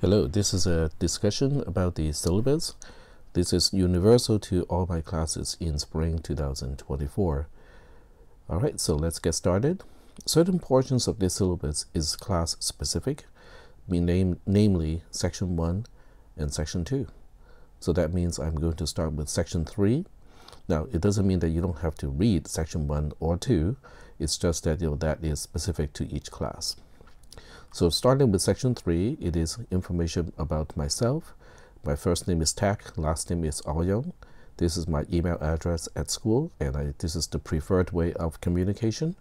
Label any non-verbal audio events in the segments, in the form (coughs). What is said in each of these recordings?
Hello, this is a discussion about the syllabus. This is universal to all my classes in spring 2024. Alright, so let's get started. Certain portions of this syllabus is class specific, name, namely section 1 and section 2. So that means I'm going to start with section 3. Now, it doesn't mean that you don't have to read section 1 or 2. It's just that you know, that is specific to each class. So starting with section 3, it is information about myself. My first name is Tak, last name is Auyeung. This is my email address at school, and I, this is the preferred way of communication.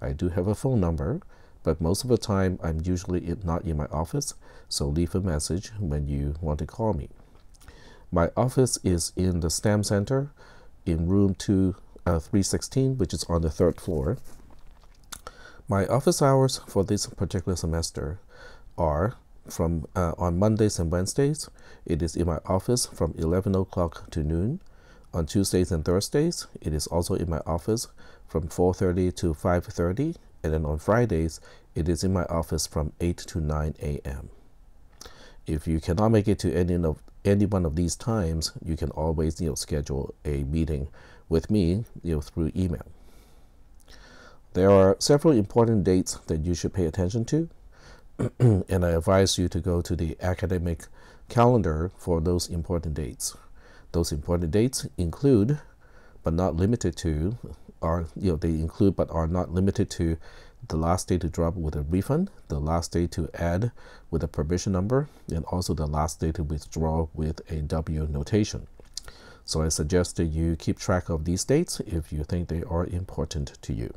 I do have a phone number, but most of the time I'm usually not in my office, so leave a message when you want to call me. My office is in the STEM Center in room 2, uh, 316, which is on the third floor. My office hours for this particular semester are from uh, on Mondays and Wednesdays. It is in my office from 11 o'clock to noon. On Tuesdays and Thursdays, it is also in my office from 4.30 to 5.30. And then on Fridays, it is in my office from 8 to 9 a.m. If you cannot make it to any of any one of these times, you can always you know schedule a meeting with me you know through email. There are several important dates that you should pay attention to, (clears throat) and I advise you to go to the academic calendar for those important dates. Those important dates include, but not limited to, are you know they include but are not limited to the last day to drop with a refund, the last day to add with a permission number, and also the last day to withdraw with a W notation. So I suggest that you keep track of these dates if you think they are important to you.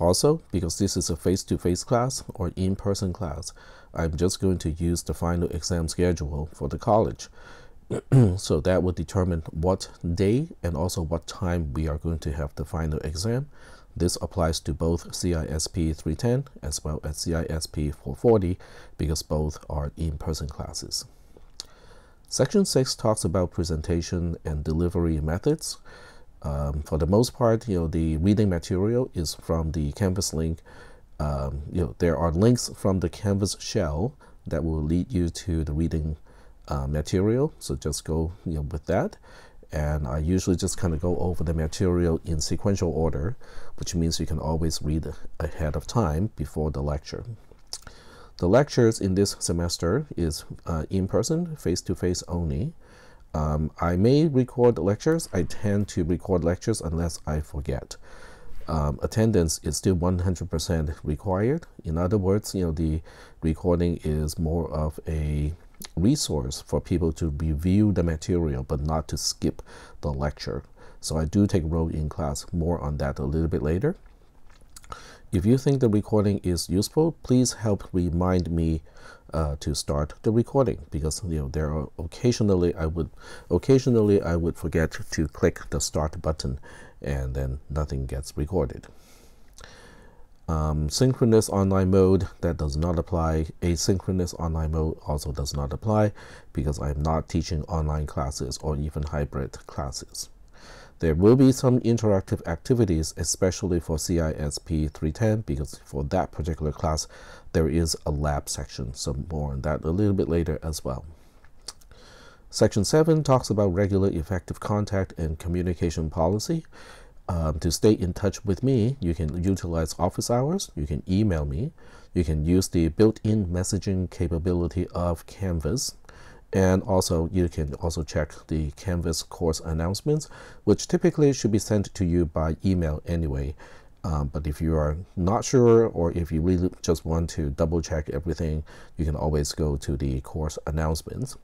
Also, because this is a face-to-face -face class or in-person class, I'm just going to use the final exam schedule for the college. (clears throat) so that will determine what day and also what time we are going to have the final exam. This applies to both CISP 310 as well as CISP 440 because both are in-person classes. Section 6 talks about presentation and delivery methods. Um, for the most part, you know, the reading material is from the Canvas link. Um, you know, there are links from the Canvas shell that will lead you to the reading uh, material. So just go, you know, with that. And I usually just kind of go over the material in sequential order, which means you can always read ahead of time before the lecture. The lectures in this semester is uh, in person, face to face only. Um, I may record lectures. I tend to record lectures unless I forget. Um, attendance is still 100% required. In other words, you know, the recording is more of a resource for people to review the material, but not to skip the lecture. So I do take roll in class. More on that a little bit later. If you think the recording is useful, please help remind me uh, to start the recording because you know there are occasionally I would occasionally I would forget to click the start button and then nothing gets recorded. Um, synchronous online mode that does not apply. Asynchronous online mode also does not apply because I'm not teaching online classes or even hybrid classes. There will be some interactive activities, especially for CISP 310, because for that particular class, there is a lab section. So more on that a little bit later as well. Section 7 talks about regular effective contact and communication policy. Um, to stay in touch with me, you can utilize office hours, you can email me, you can use the built-in messaging capability of Canvas, and also you can also check the Canvas course announcements, which typically should be sent to you by email anyway. Um, but if you are not sure or if you really just want to double check everything, you can always go to the course announcements.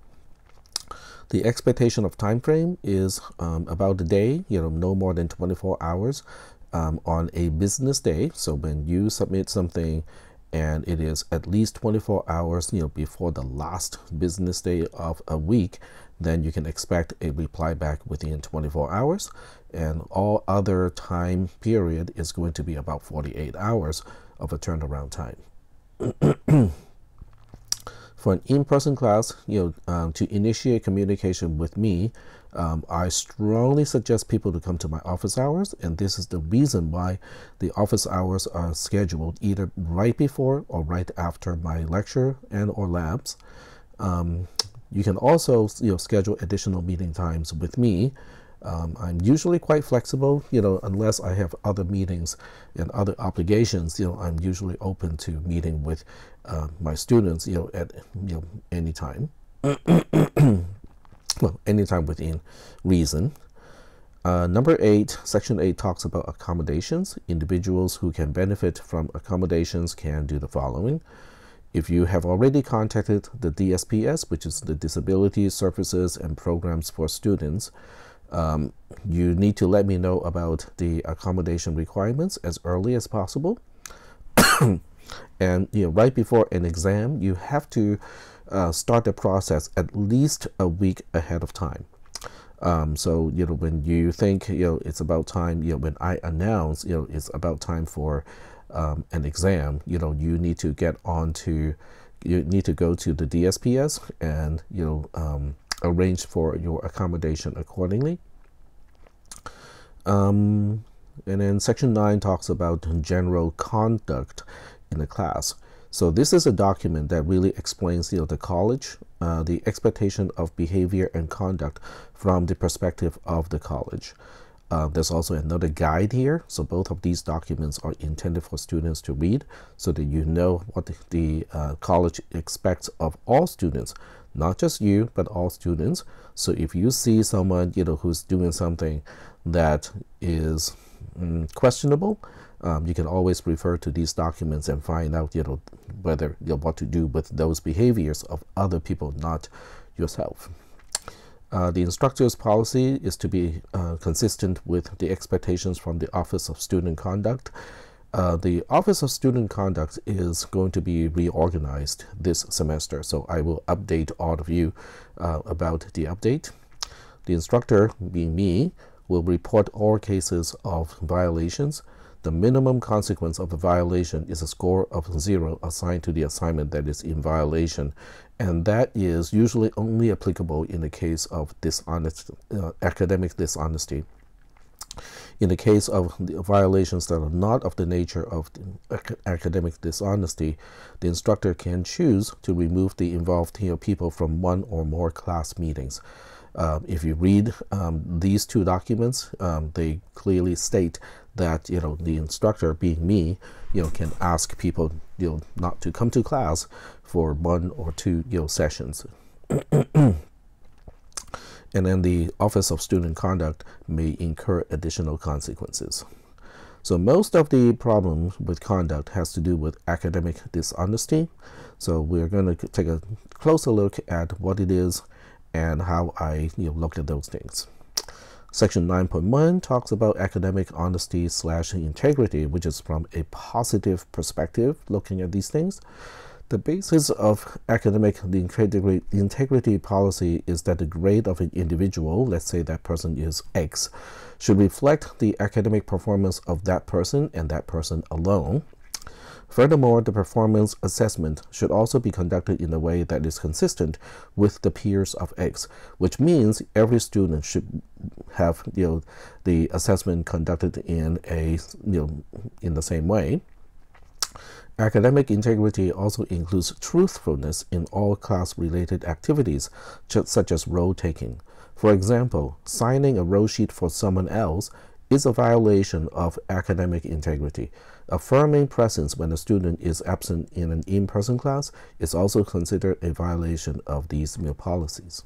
The expectation of time frame is um, about a day, you know, no more than 24 hours um, on a business day. So when you submit something and it is at least 24 hours you know before the last business day of a week then you can expect a reply back within 24 hours. And all other time period is going to be about 48 hours of a turnaround time. (clears throat) For an in-person class, you know, um, to initiate communication with me, um, I strongly suggest people to come to my office hours, and this is the reason why the office hours are scheduled either right before or right after my lecture and or labs. Um, you can also you know, schedule additional meeting times with me. Um, I'm usually quite flexible, you know, unless I have other meetings and other obligations. You know, I'm usually open to meeting with uh, my students, you know, at you know any time. (clears throat) well, anytime within reason. Uh, number eight, section eight talks about accommodations. Individuals who can benefit from accommodations can do the following. If you have already contacted the DSPS, which is the Disability Services and Programs for Students, um, you need to let me know about the accommodation requirements as early as possible. (coughs) and you know, right before an exam, you have to uh, start the process at least a week ahead of time. Um, so you know when you think you know it's about time, you know when I announce you know it's about time for um, an exam, you know, you need to get on to, you need to go to the DSPS and, you know, um, arrange for your accommodation accordingly. Um, and then section 9 talks about general conduct in the class. So this is a document that really explains you know, the college, uh, the expectation of behavior and conduct from the perspective of the college. Uh, there's also another guide here. So both of these documents are intended for students to read so that you know what the, the uh, college expects of all students, not just you, but all students. So if you see someone, you know, who's doing something that is mm, questionable, um, you can always refer to these documents and find out, you know, whether you know, what to do with those behaviors of other people, not yourself. Uh, the instructor's policy is to be uh, consistent with the expectations from the Office of Student Conduct. Uh, the Office of Student Conduct is going to be reorganized this semester, so I will update all of you uh, about the update. The instructor, being me, will report all cases of violations. The minimum consequence of a violation is a score of zero assigned to the assignment that is in violation and that is usually only applicable in the case of dishonest uh, academic dishonesty. In the case of the violations that are not of the nature of ac academic dishonesty, the instructor can choose to remove the involved people from one or more class meetings. Uh, if you read um, these two documents, um, they clearly state that you know the instructor, being me, you know, can ask people you know not to come to class for one or two you know, sessions. (clears throat) and then the Office of Student Conduct may incur additional consequences. So most of the problem with conduct has to do with academic dishonesty. So we're going to take a closer look at what it is and how I you know, looked at those things. Section 9.1 talks about academic honesty slash integrity, which is from a positive perspective looking at these things. The basis of academic integrity, integrity policy is that the grade of an individual, let's say that person is X, should reflect the academic performance of that person and that person alone. Furthermore, the performance assessment should also be conducted in a way that is consistent with the peers of X, which means every student should have you know, the assessment conducted in a you know, in the same way. Academic integrity also includes truthfulness in all class-related activities, such as roll-taking. For example, signing a roll sheet for someone else is a violation of academic integrity. Affirming presence when a student is absent in an in-person class is also considered a violation of these new policies.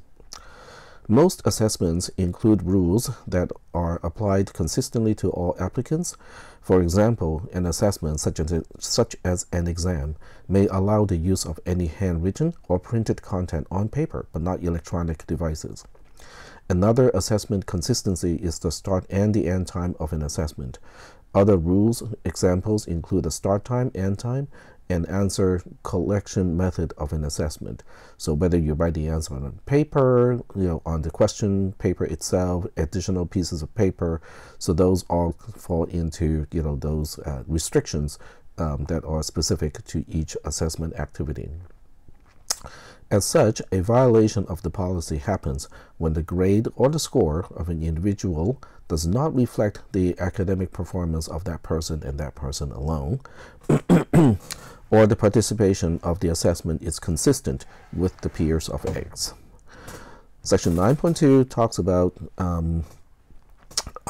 Most assessments include rules that are applied consistently to all applicants. For example, an assessment such as, a, such as an exam may allow the use of any handwritten or printed content on paper, but not electronic devices. Another assessment consistency is the start and the end time of an assessment. Other rules examples include the start time, end time, and answer collection method of an assessment. So whether you write the answer on paper, you know, on the question paper itself, additional pieces of paper, so those all fall into you know those uh, restrictions um, that are specific to each assessment activity. As such, a violation of the policy happens when the grade or the score of an individual does not reflect the academic performance of that person and that person alone, (clears throat) or the participation of the assessment is consistent with the peers of X. Section 9.2 talks about um,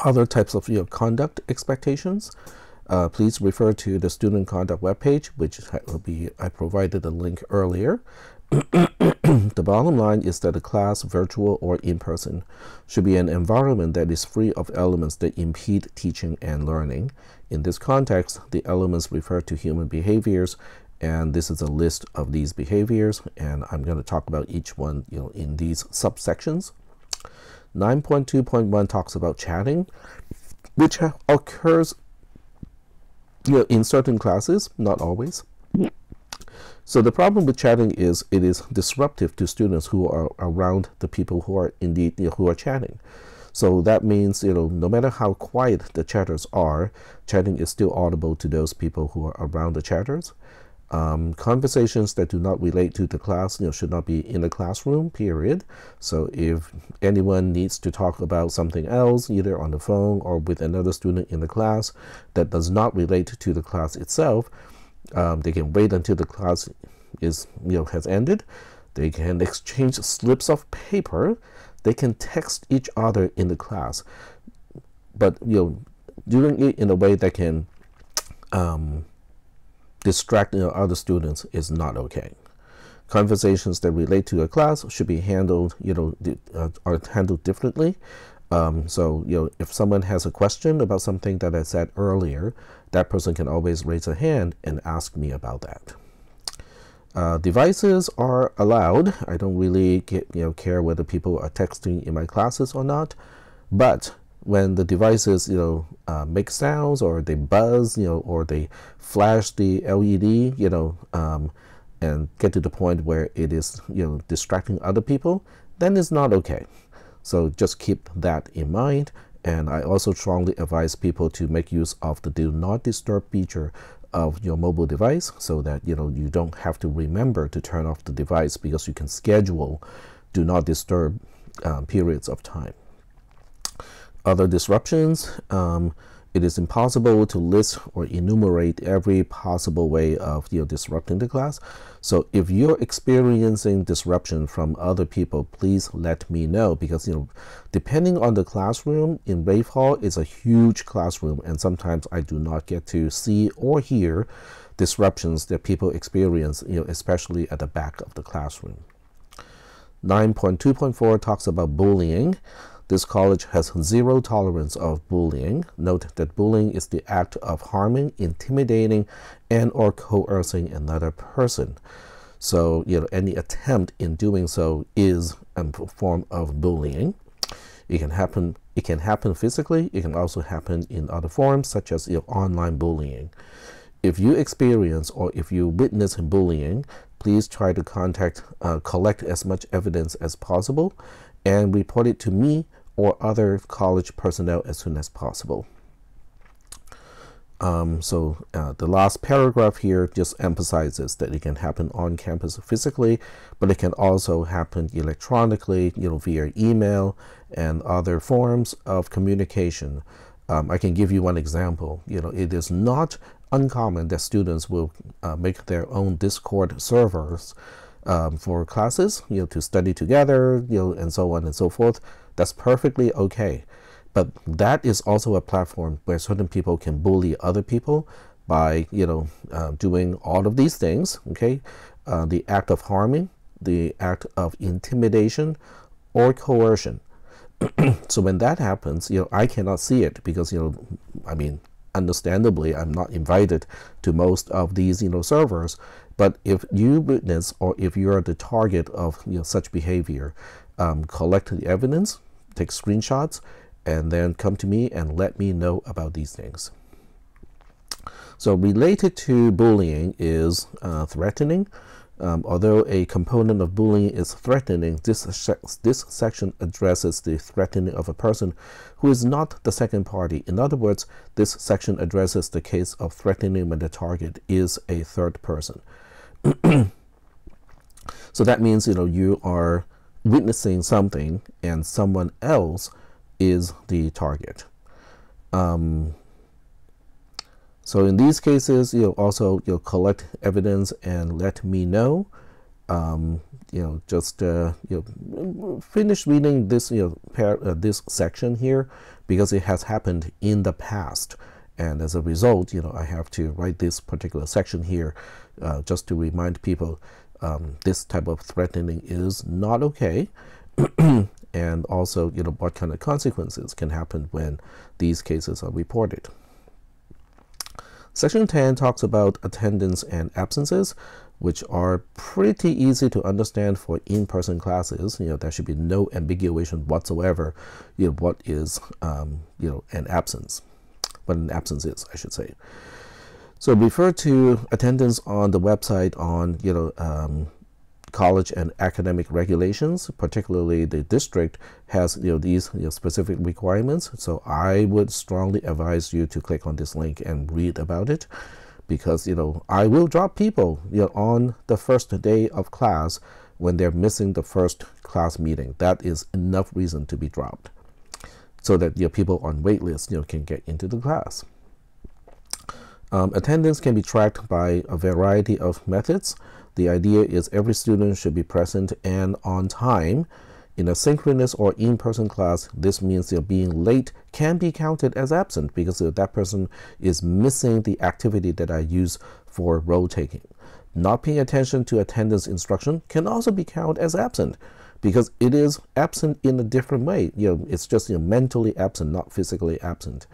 other types of you know, conduct expectations. Uh, please refer to the student conduct webpage, which will be I provided a link earlier. The bottom line is that the class, virtual or in person, should be an environment that is free of elements that impede teaching and learning. In this context, the elements refer to human behaviors, and this is a list of these behaviors, and I'm going to talk about each one you know, in these subsections. 9.2.1 talks about chatting, which occurs you know, in certain classes, not always. So the problem with chatting is it is disruptive to students who are around the people who are indeed you know, who are chatting. So that means you know no matter how quiet the chatters are, chatting is still audible to those people who are around the chatters. Um, conversations that do not relate to the class you know, should not be in the classroom, period. So if anyone needs to talk about something else, either on the phone or with another student in the class that does not relate to the class itself, um, they can wait until the class is you know has ended. They can exchange slips of paper. They can text each other in the class, but you know, doing it in a way that can um, distract you know, other students is not okay. Conversations that relate to a class should be handled, you know, uh, are handled differently. Um, so, you know, if someone has a question about something that I said earlier, that person can always raise a hand and ask me about that. Uh, devices are allowed. I don't really get, you know, care whether people are texting in my classes or not, but when the devices, you know, uh, make sounds or they buzz, you know, or they flash the LED, you know, um, and get to the point where it is, you know, distracting other people, then it's not okay. So just keep that in mind. And I also strongly advise people to make use of the do not disturb feature of your mobile device so that you know you don't have to remember to turn off the device because you can schedule do not disturb um, periods of time. Other disruptions, um, it is impossible to list or enumerate every possible way of you know, disrupting the class. So if you're experiencing disruption from other people, please let me know because you know, depending on the classroom in Raef Hall, it's a huge classroom, and sometimes I do not get to see or hear disruptions that people experience, you know, especially at the back of the classroom. 9.2.4 talks about bullying. This college has zero tolerance of bullying. Note that bullying is the act of harming, intimidating, and or coercing another person. So, you know, any attempt in doing so is a form of bullying. It can happen it can happen physically, it can also happen in other forms such as you know, online bullying. If you experience or if you witness bullying, please try to contact, uh, collect as much evidence as possible and report it to me or other college personnel as soon as possible. Um, so uh, the last paragraph here just emphasizes that it can happen on campus physically, but it can also happen electronically, you know, via email and other forms of communication. Um, I can give you one example. You know, it is not uncommon that students will uh, make their own Discord servers um, for classes, you know, to study together, you know, and so on and so forth. That's perfectly okay. But that is also a platform where certain people can bully other people by, you know, uh, doing all of these things, okay? Uh, the act of harming, the act of intimidation, or coercion. (clears throat) so when that happens, you know, I cannot see it because, you know, I mean, understandably, I'm not invited to most of these, you know, servers. But if you witness or if you are the target of you know, such behavior, um, collect the evidence, take screenshots, and then come to me and let me know about these things. So related to bullying is uh, threatening. Um, although a component of bullying is threatening, this, this section addresses the threatening of a person who is not the second party. In other words, this section addresses the case of threatening when the target is a third person. (clears throat) So that means, you know, you are witnessing something and someone else is the target. Um, so in these cases, you know, also you'll collect evidence and let me know. Um, you know, just uh, you know, finish reading this you know uh, this section here because it has happened in the past, and as a result, you know, I have to write this particular section here uh, just to remind people um, this type of threatening is not okay. (clears throat) and also, you know, what kind of consequences can happen when these cases are reported. Section 10 talks about attendance and absences, which are pretty easy to understand for in-person classes. You know, there should be no ambiguation whatsoever, you know, what is, um, you know, an absence, what an absence is, I should say. So refer to attendance on the website on, you know, um, college and academic regulations, particularly the district has you know these you know, specific requirements. So I would strongly advise you to click on this link and read about it because you know I will drop people you know on the first day of class when they're missing the first class meeting. That is enough reason to be dropped so that you know, people on waitlist you know can get into the class. Um, attendance can be tracked by a variety of methods. The idea is every student should be present and on time. In a synchronous or in-person class, this means you being late can be counted as absent because that person is missing the activity that I use for roll taking. Not paying attention to attendance instruction can also be counted as absent because it is absent in a different way. You know, it's just you know, mentally absent, not physically absent.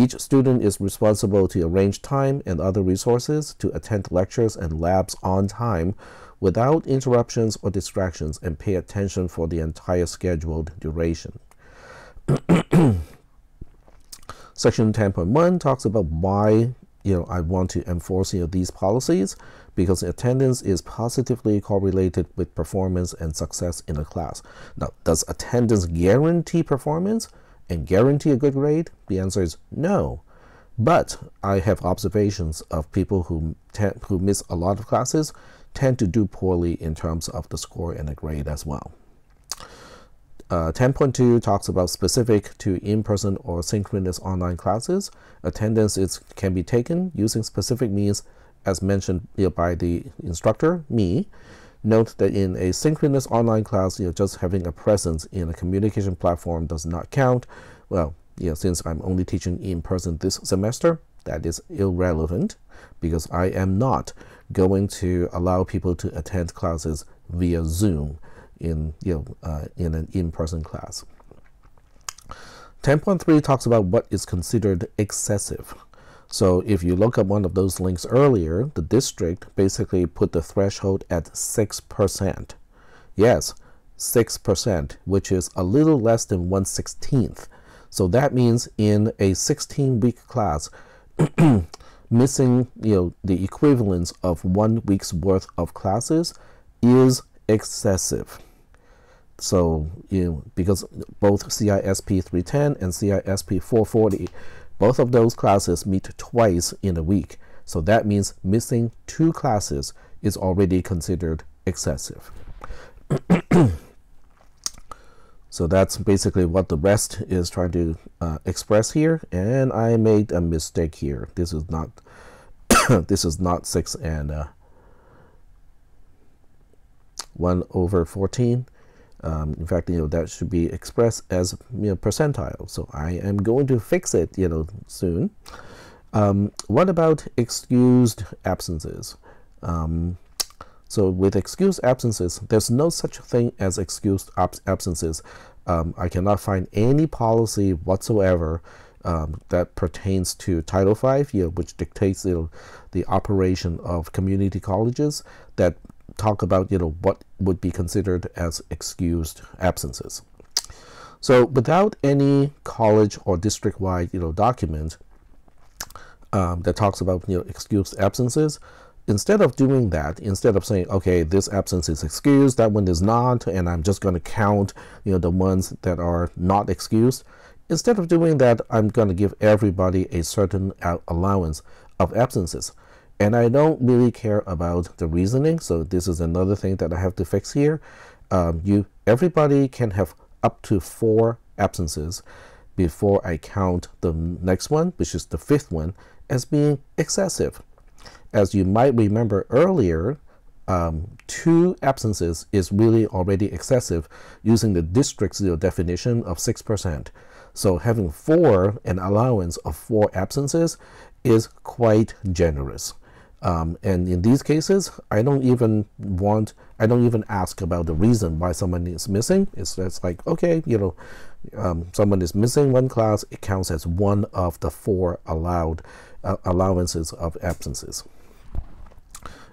Each student is responsible to arrange time and other resources to attend lectures and labs on time without interruptions or distractions and pay attention for the entire scheduled duration. (clears throat) Section 10.1 talks about why you know I want to enforce you know, these policies because attendance is positively correlated with performance and success in a class. Now, does attendance guarantee performance? And guarantee a good grade? The answer is no. But I have observations of people who who miss a lot of classes tend to do poorly in terms of the score and the grade as well. Uh, 10.2 talks about specific to in-person or synchronous online classes. Attendance is, can be taken using specific means as mentioned by the instructor, me, Note that in a synchronous online class, you know, just having a presence in a communication platform does not count. Well, you know, since I'm only teaching in person this semester, that is irrelevant because I am not going to allow people to attend classes via Zoom in, you know, uh, in an in-person class. 10.3 talks about what is considered excessive. So if you look at one of those links earlier, the district basically put the threshold at 6%. Yes, 6%, which is a little less than 1 16th. So that means in a 16-week class, (clears throat) missing you know, the equivalence of one week's worth of classes is excessive. So, you know, because both CISP 310 and CISP 440 both of those classes meet twice in a week, so that means missing two classes is already considered excessive. (clears throat) so that's basically what the rest is trying to uh, express here, and I made a mistake here. This is not (coughs) this is not 6 and uh, 1 over 14. Um, in fact, you know, that should be expressed as you know, percentile. So I am going to fix it, you know, soon. Um, what about excused absences? Um, so with excused absences, there's no such thing as excused absences. Um, I cannot find any policy whatsoever um, that pertains to Title V, you know, which dictates you know, the operation of community colleges that talk about you know what would be considered as excused absences. So without any college or district-wide you know document um, that talks about you know excused absences, instead of doing that, instead of saying okay this absence is excused, that one is not, and I'm just going to count you know the ones that are not excused. Instead of doing that, I'm going to give everybody a certain allowance of absences. And I don't really care about the reasoning. So this is another thing that I have to fix here. Um, you everybody can have up to four absences before I count the next one, which is the fifth one, as being excessive. As you might remember earlier, um, two absences is really already excessive using the district zero definition of 6%. So having four, an allowance of four absences, is quite generous. Um, and in these cases, I don't even want, I don't even ask about the reason why someone is missing. It's just like, okay, you know, um, someone is missing one class, it counts as one of the four allowed uh, allowances of absences.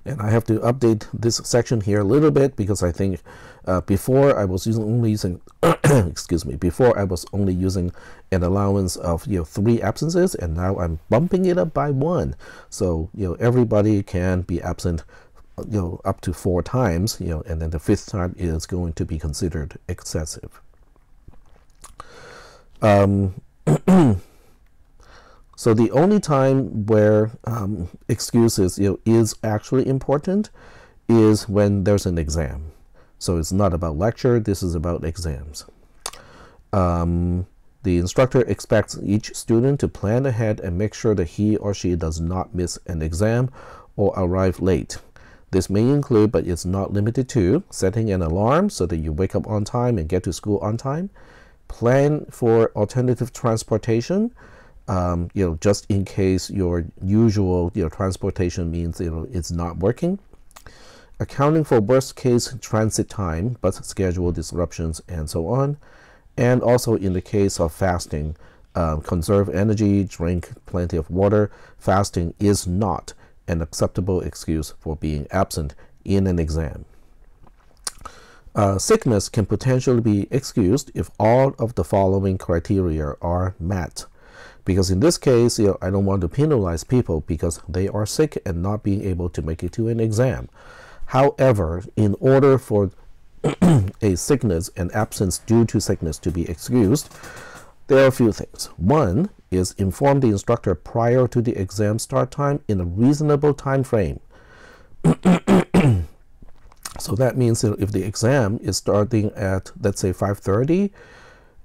And I have to update this section here a little bit because I think uh, before I was using only using (coughs) excuse me before I was only using an allowance of you know three absences and now I'm bumping it up by one. So you know everybody can be absent you know up to four times you know and then the fifth time is going to be considered excessive. Um, (coughs) So the only time where um, excuses you know, is actually important is when there's an exam. So it's not about lecture, this is about exams. Um, the instructor expects each student to plan ahead and make sure that he or she does not miss an exam or arrive late. This may include, but it's not limited to, setting an alarm so that you wake up on time and get to school on time, plan for alternative transportation, um, you know, just in case your usual you know, transportation means you know, it's not working. Accounting for worst case transit time, bus schedule disruptions, and so on. And also in the case of fasting, um, conserve energy, drink plenty of water. Fasting is not an acceptable excuse for being absent in an exam. Uh, sickness can potentially be excused if all of the following criteria are met. Because in this case, you know, I don't want to penalize people because they are sick and not being able to make it to an exam. However, in order for (clears throat) a sickness and absence due to sickness to be excused, there are a few things. One is inform the instructor prior to the exam start time in a reasonable time frame. (clears throat) so that means that if the exam is starting at, let's say, 5.30,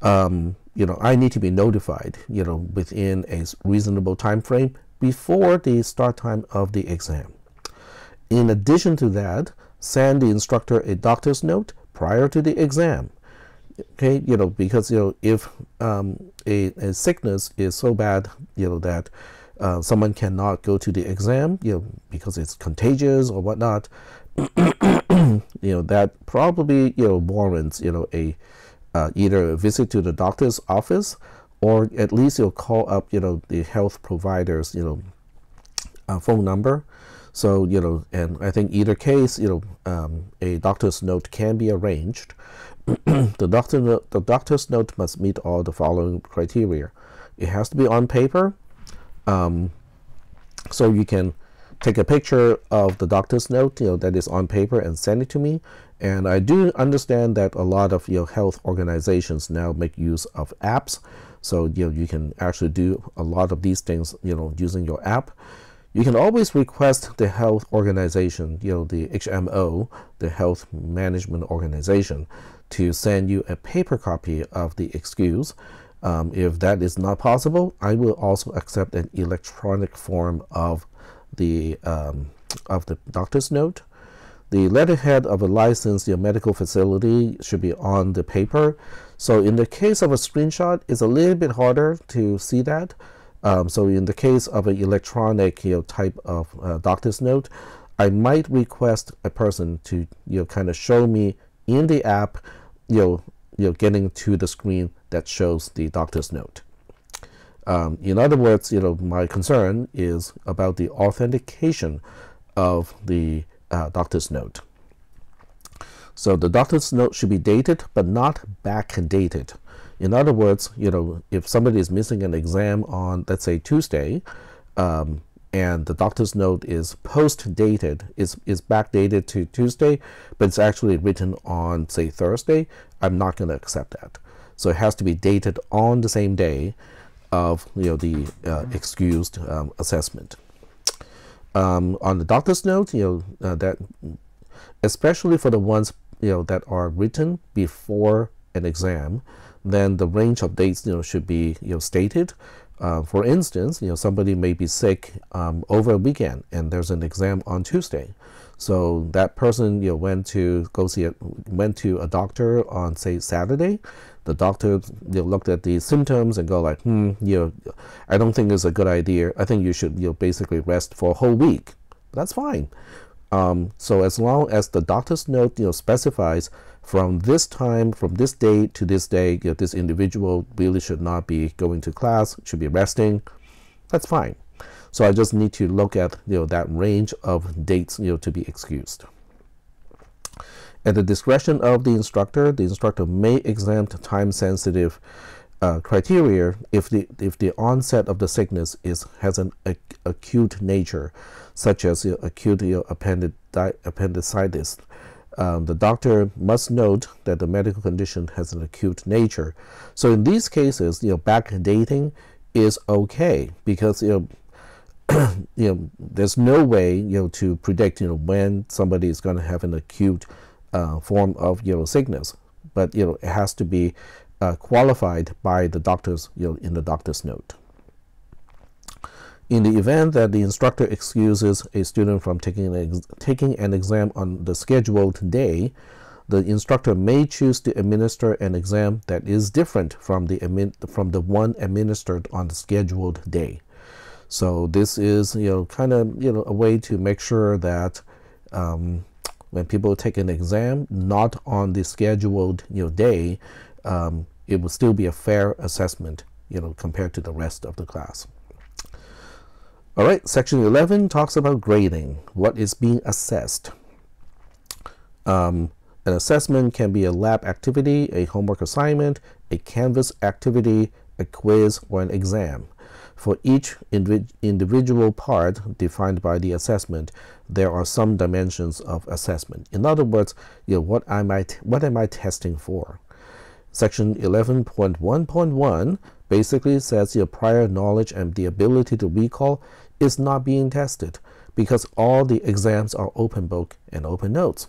um, you know, I need to be notified, you know, within a reasonable time frame before the start time of the exam. In addition to that, send the instructor a doctor's note prior to the exam. Okay, you know, because you know, if um, a, a sickness is so bad, you know, that uh, someone cannot go to the exam, you know, because it's contagious or whatnot, (clears throat) you know, that probably you know warrants you know a uh, either a visit to the doctor's office or at least you'll call up, you know, the health provider's, you know, uh, phone number. So, you know, and I think either case, you know, um, a doctor's note can be arranged. (clears throat) the, doctor the doctor's note must meet all the following criteria. It has to be on paper. Um, so you can take a picture of the doctor's note, you know, that is on paper and send it to me. And I do understand that a lot of your know, health organizations now make use of apps. So you know you can actually do a lot of these things you know using your app. You can always request the health organization, you know the HMO, the Health Management Organization, to send you a paper copy of the excuse. Um, if that is not possible, I will also accept an electronic form of the um, of the doctor's note the letterhead of a licensed medical facility should be on the paper. So in the case of a screenshot, it's a little bit harder to see that. Um, so in the case of an electronic you know, type of uh, doctor's note, I might request a person to you know kind of show me in the app, you know, you know, getting to the screen that shows the doctor's note. Um, in other words, you know, my concern is about the authentication of the uh, doctor's note. So the doctor's note should be dated, but not backdated. In other words, you know, if somebody is missing an exam on, let's say, Tuesday, um, and the doctor's note is post-dated, is, is backdated to Tuesday, but it's actually written on, say, Thursday, I'm not going to accept that. So it has to be dated on the same day of, you know, the uh, excused um, assessment. Um, on the doctor's note, you know uh, that especially for the ones you know that are written before an exam, then the range of dates you know should be you know stated. Uh, for instance, you know somebody may be sick um, over a weekend and there's an exam on Tuesday. So that person you know went to go see a, went to a doctor on say Saturday. The doctor you know, looked at the symptoms and go like, hmm, you know, I don't think it's a good idea. I think you should you know basically rest for a whole week. That's fine. Um, so as long as the doctor's note you know specifies from this time, from this date to this day, you know, this individual really should not be going to class, should be resting, that's fine. So I just need to look at you know that range of dates you know to be excused. At the discretion of the instructor, the instructor may exempt time-sensitive uh, criteria if the if the onset of the sickness is has an ac acute nature, such as you know, acute you know, appendicitis. Um, the doctor must note that the medical condition has an acute nature. So in these cases, you know, backdating is okay because you know (clears throat) you know, there's no way, you know, to predict, you know, when somebody is going to have an acute uh, form of, you know, sickness. But, you know, it has to be uh, qualified by the doctor's, you know, in the doctor's note. In the event that the instructor excuses a student from taking an, taking an exam on the scheduled day, the instructor may choose to administer an exam that is different from the, from the one administered on the scheduled day. So this is, you know, kind of, you know, a way to make sure that um, when people take an exam, not on the scheduled, you know, day, um, it will still be a fair assessment, you know, compared to the rest of the class. All right, section 11 talks about grading, what is being assessed. Um, an assessment can be a lab activity, a homework assignment, a Canvas activity, a quiz, or an exam. For each individual part defined by the assessment, there are some dimensions of assessment. In other words, you know, what, am I what am I testing for? Section 11.1.1 basically says your prior knowledge and the ability to recall is not being tested because all the exams are open book and open notes.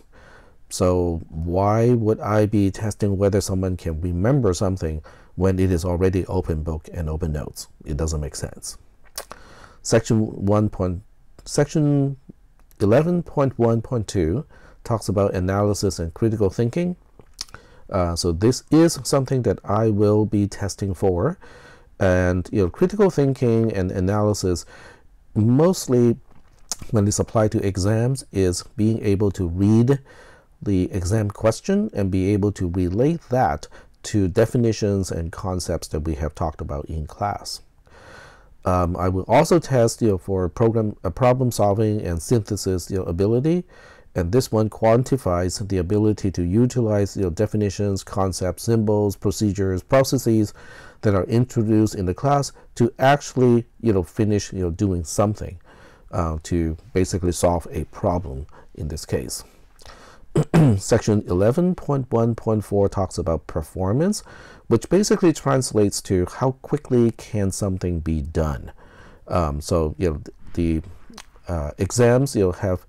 So why would I be testing whether someone can remember something when it is already open book and open notes. It doesn't make sense. Section 1. Point, section 11.1.2 talks about analysis and critical thinking. Uh, so this is something that I will be testing for. And you know, critical thinking and analysis mostly when it's applied to exams is being able to read the exam question and be able to relate that to definitions and concepts that we have talked about in class. Um, I will also test you know, for program uh, problem solving and synthesis you know, ability, and this one quantifies the ability to utilize know, definitions, concepts, symbols, procedures, processes that are introduced in the class to actually you know, finish you know, doing something uh, to basically solve a problem in this case. (clears throat) Section 11.1.4 talks about performance, which basically translates to how quickly can something be done. Um, so, you know, the uh, exams, you know, have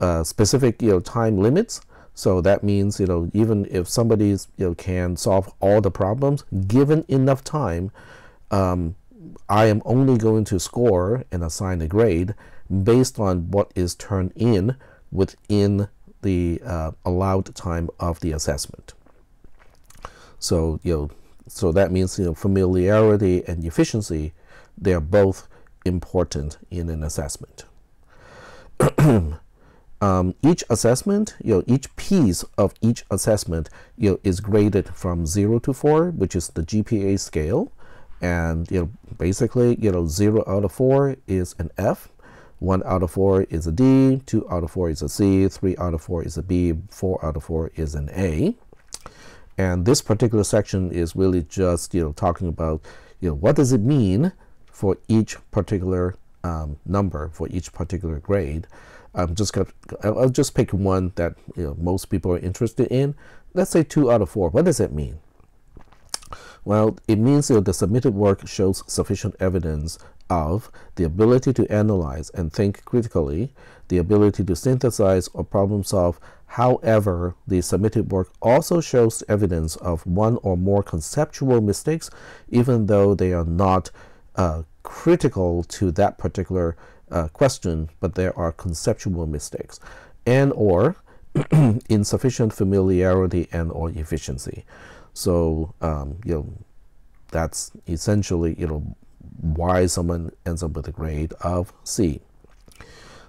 uh, specific, you know, time limits. So that means, you know, even if somebody, you know, can solve all the problems, given enough time, um, I am only going to score and assign a grade based on what is turned in within the uh, allowed time of the assessment. So, you know, so that means, you know, familiarity and efficiency, they're both important in an assessment. (clears throat) um, each assessment, you know, each piece of each assessment, you know, is graded from zero to four, which is the GPA scale. And, you know, basically, you know, zero out of four is an F, 1 out of 4 is a D, 2 out of 4 is a C, 3 out of 4 is a B, 4 out of 4 is an A. And this particular section is really just, you know, talking about, you know, what does it mean for each particular um, number, for each particular grade. I'm just gonna, I'll just pick one that you know, most people are interested in. Let's say 2 out of 4. What does that mean? Well, it means that the submitted work shows sufficient evidence of the ability to analyze and think critically, the ability to synthesize or problem solve. However, the submitted work also shows evidence of one or more conceptual mistakes, even though they are not uh, critical to that particular uh, question, but there are conceptual mistakes, and or (clears throat) insufficient familiarity and or efficiency. So um, you know that's essentially you know why someone ends up with a grade of C.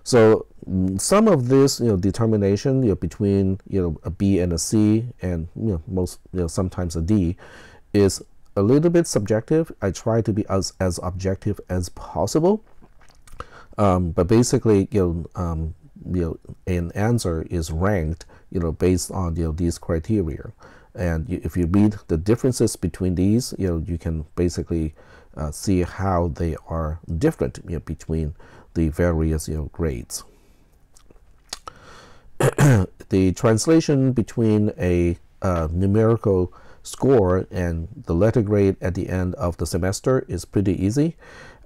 So mm, some of this, you know, determination you know, between you know a B and a C, and you know, most you know sometimes a D, is a little bit subjective. I try to be as as objective as possible. Um, but basically, you know, um, you know, an answer is ranked, you know, based on you know these criteria, and you, if you read the differences between these, you know, you can basically uh, see how they are different you know, between the various you know, grades. (clears throat) the translation between a uh, numerical score and the letter grade at the end of the semester is pretty easy.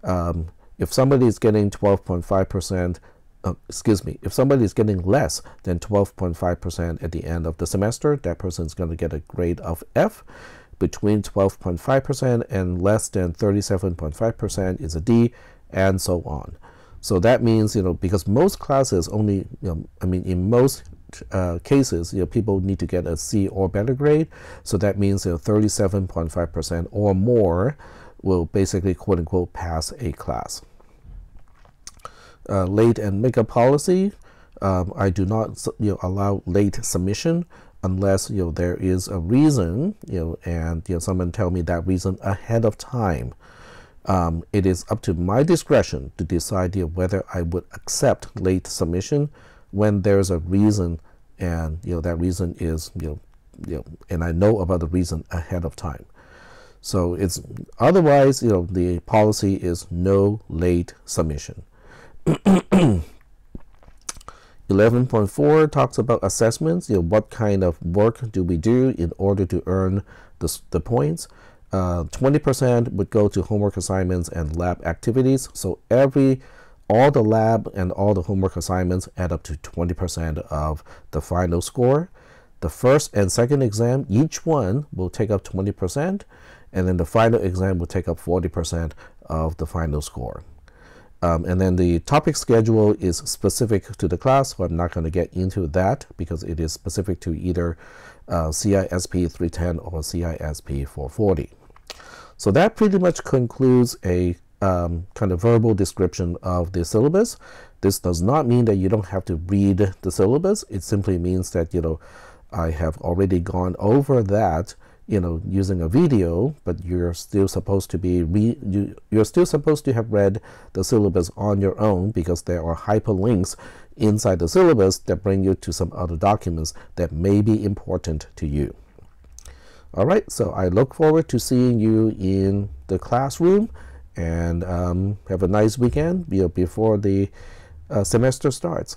Um, if somebody is getting 12.5%, uh, excuse me, if somebody is getting less than 12.5% at the end of the semester, that person is going to get a grade of F between 12.5% and less than 37.5% is a D, and so on. So that means, you know, because most classes only, you know, I mean, in most uh, cases, you know, people need to get a C or better grade. So that means, you know, 37.5% or more will basically, quote unquote, pass a class. Uh, late and makeup policy, um, I do not you know, allow late submission unless you know there is a reason you know and you know someone tell me that reason ahead of time. Um, it is up to my discretion to decide you know, whether I would accept late submission when there's a reason and you know that reason is you know, you know and I know about the reason ahead of time. So it's otherwise you know the policy is no late submission (coughs) 11.4 talks about assessments. You know, what kind of work do we do in order to earn the, the points? 20% uh, would go to homework assignments and lab activities. So every all the lab and all the homework assignments add up to 20% of the final score. The first and second exam, each one will take up 20%, and then the final exam will take up 40% of the final score. Um, and then the topic schedule is specific to the class, so I'm not going to get into that because it is specific to either uh, CISP 310 or CISP 440. So that pretty much concludes a um, kind of verbal description of the syllabus. This does not mean that you don't have to read the syllabus. It simply means that, you know, I have already gone over that you know, using a video, but you're still supposed to be re you, you're still supposed to have read the syllabus on your own because there are hyperlinks inside the syllabus that bring you to some other documents that may be important to you. All right, so I look forward to seeing you in the classroom and um, have a nice weekend before the uh, semester starts.